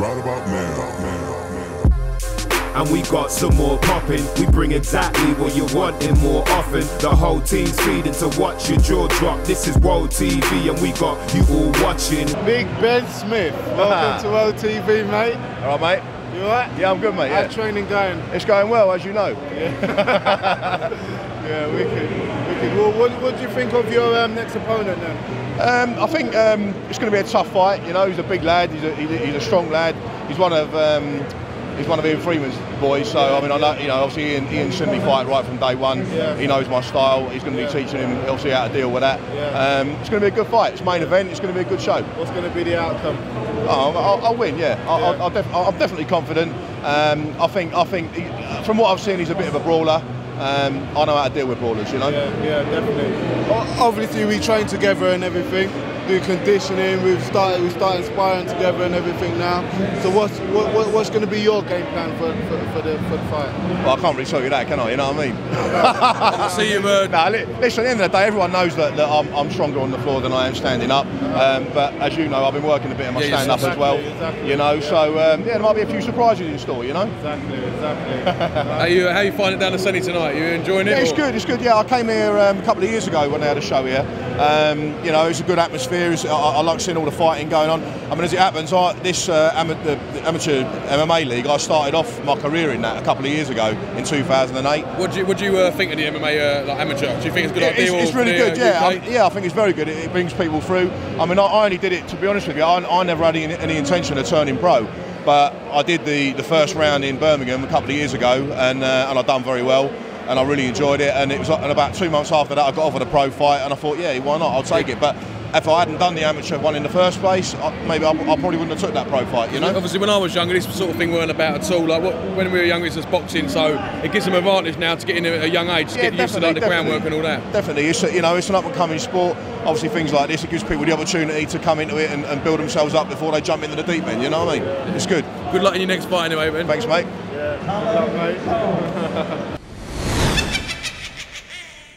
right about now. And we got some more popping. We bring exactly what you're wanting more often. The whole team's feeding to watch your jaw drop. This is WHOA TV, and we got you all watching. Big Ben Smith, welcome to WHOA TV, mate. All right, mate. You alright? Yeah, I'm good, mate. How's Yeah. training going? It's going well, as you know. Yeah, wicked, wicked. Well, what, what do you think of your um, next opponent then? Um, I think um, it's going to be a tough fight. You know, he's a big lad. He's a, he's a, strong lad. He's one of um, he's one of Ian Freeman's boys. So I mean, I know you know obviously Ian, Ian seen me fight right from day one. Yeah. He knows my style. He's going to be Yeah. teaching him obviously how to deal with that. Yeah. Um, it's going to be a good fight. It's main event. It's going to be a good show. What's going to be the outcome? Oh, I'll, I'll win. Yeah. I'll, I'll def- I'm definitely confident. Um, I think I think he, from what I've seen, he's a bit of a brawler. Um, I know how to deal with brawlers. You know. Yeah, yeah, definitely. Obviously, we train together and everything. Do conditioning. We've started. We started sparring together and everything now. So what's what, what, what's going to be your game plan for, for, for the for the fight? Well, I can't really tell you that, can I? You know what I mean? I See you, uh, Nah, li- listen, at the end of the day, everyone knows that, that I'm, I'm stronger on the floor than I am standing up. Um, but as you know, I've been working a bit on my Yeah, stand up as well. exactly. You know, so um, yeah, there might be a few surprises in store. You know. Exactly, exactly. how you how you find it down the sunny tonight? You enjoying it? Yeah, it's or- good. It's good. Yeah, I came here um, a couple of years ago when they had a show here. Um, you know, it's a good atmosphere. I, I like seeing all the fighting going on. I mean, as it happens, I, this uh, ama- the, the amateur MMA league, I started off my career in that a couple of years ago in 2008. What do you what do you uh, think of the MMA uh, like amateur? Do you think it's a good Yeah, idea? it's, it's really good. uh, Yeah? I, yeah, I think it's very good. It, it brings people through. I mean, I, only did it to be honest with you. I, I never had any, any intention of turning pro, but I did the, the first round in Birmingham a couple of years ago, and uh, and I done very well. And I really enjoyed it. And it was and about two months after that, I got offered a pro fight, and I thought, yeah, why not? I'll take it. But if I hadn't done the amateur one in the first place, I, maybe I, I probably wouldn't have took that pro fight. You know. Obviously, when I was younger, this sort of thing weren't about at all. Like what, when we were younger, it's just boxing, so it gives them advantage now to get in at a young age, to Yeah, get used to like, the definitely, groundwork and all that. Definitely, it's a, you know it's an up and coming sport. Obviously, things like this it gives people the opportunity to come into it and, and build themselves up before they jump into the deep end. You know what I mean? It's good. Good luck in your next fight, anyway, man. Thanks, mate. yeah, good luck, mate.